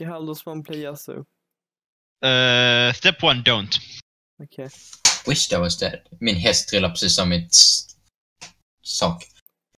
Och how does one play Uh, step one, don't. Okej. Wish that was dead. Min häst trillar precis som mitt sak.